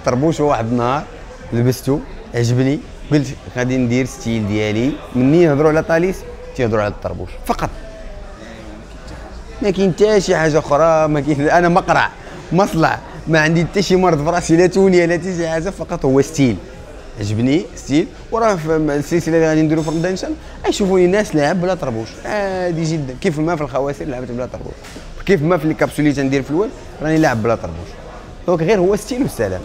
الطربوش واحد النهار لبستو عجبني قلت غادي ندير style ديالي منين يهضروا على طاليس تيهضروا على الطربوش فقط. ما كاين حتى شي حاجة أخرى ما كاين أنا مقرع مصلع ما عندي حتى شي مرض في راسي لا تونية لا حتى شي حاجة فقط هو style. عجبني style وراه في السلسلة اللي غادي نديرو في رمضان إن شاء الله يشوفوني ناس لعب بلا طربوش. عادي جدا. كيف ما في الخواسر لعبت بلا طربوش. كيف ما في ال capsules تندير في الأول راني لاعب بلا طربوش. fr: donc غير هو style والسلام.